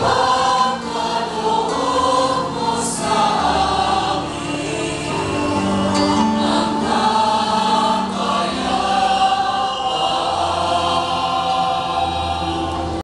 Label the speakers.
Speaker 1: Whoa!